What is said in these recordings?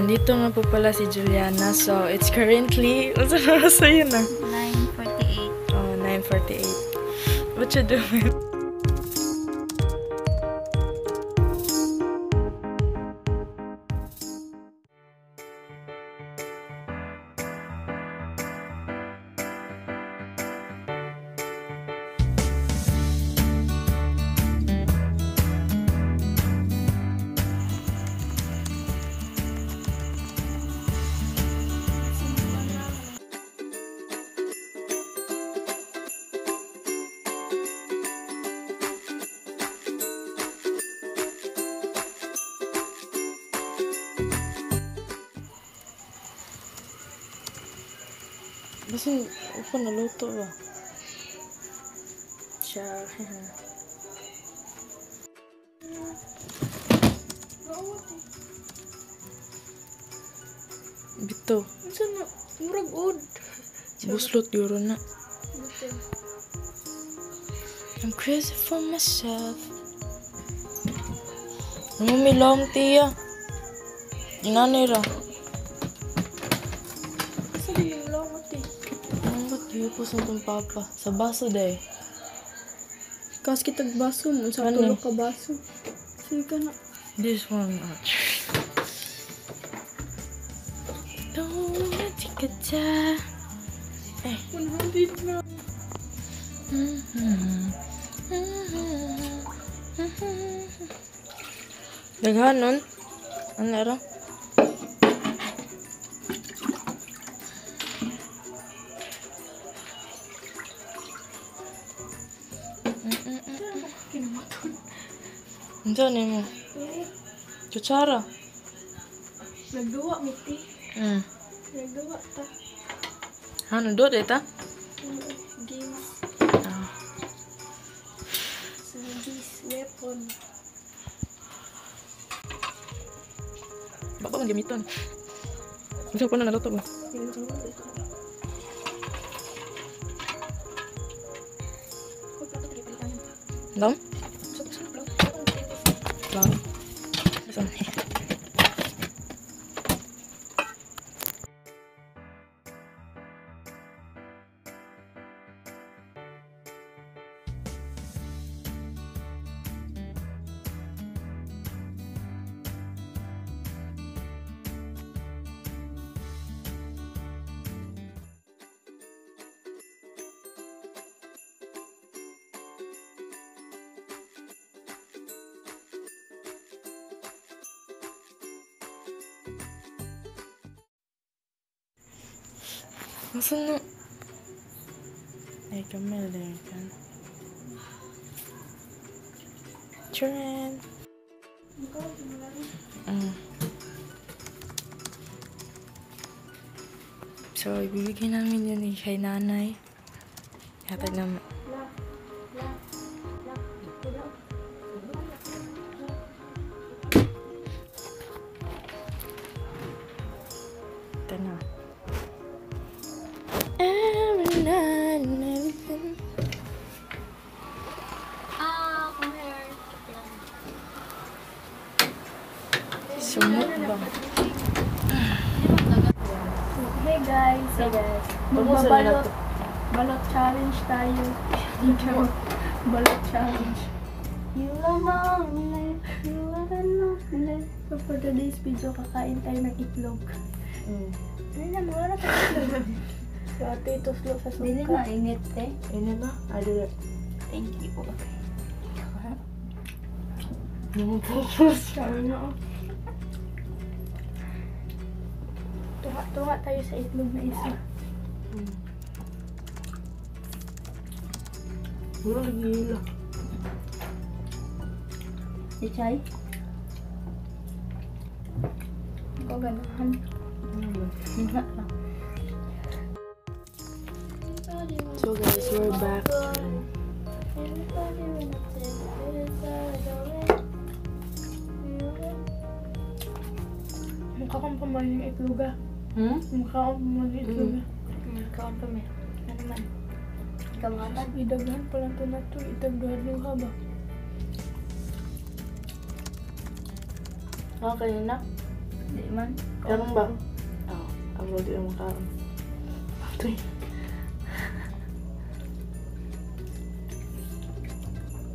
nandito nga po pala si Juliana. So, it's currently, what's the oras na yun ah? 9.48. Oh, 9.48. What you doing? Kasi, upo naluto ba? Siya. Bito. Ano na? Murag ud. Buslot yuro na. I'm crazy for myself. Namumilom, tiya. Inanay ra. Po sa itong papa? Sa baso day. Kas kitag baso mo. Sa Ano? tulo ka baso. Sige ka na. This one much. Don't take a time. Eh. 100 na. Daghanon? Ano ra? Ano ni mo? Eh, Kutsara. nagduwa mo ti. Mm. Nagduwa ta. Ano do data? Games. Ah. Sa this weapon. Baka man gamiton. Gusto ko na naluto ba? Yung ano Long? Long. Saan? Nasaan na? Ay, kamel din kan. Turin. Mm. So, ibibigay namin yun kay nanay. Hatag namin. Ito na. Sumot ba? Hey guys. Hey guys. Magbabalot. Balot challenge tayo. Balot challenge. You are lonely. You are lonely. So for today's video, kakain tayo ng itlog. Mm. Ano na, wala na itlog. So ate, tuslo sa suka. Dili na init eh. Ini na? Ada Thank you. Yung focus. Sabi na oh. Tunga-tunga tayo sa itlog na isa. Wala lagi hila. Si Chay? Ikaw ganahan. So guys, we're back. Mukha kang pamain yung itloga. Hmm? Mukha kang pamain yung itloga. Hmm, kaon pa me. Ano man? Ikaw nga ta? Idaghan pa lang to na to. Itagduha-duha ba? Okay na. Di man. Karon ba? Oo. Ako di ang makaon. Atoy.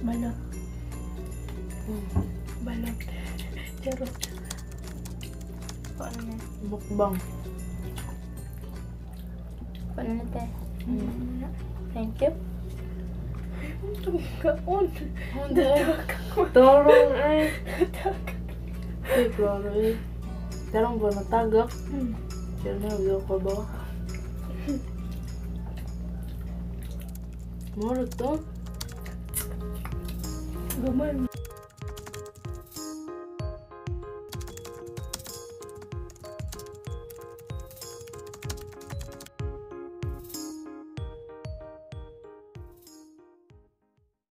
Balot. Hmm. Balot. Charot. Paano na? Mukbang. Paano na te? Hmm. Thank you. Kaon. Tarong eh. Ay, eh. Tarong ba natagak? Kaya na, wala ka ba? Moro to. Gamay.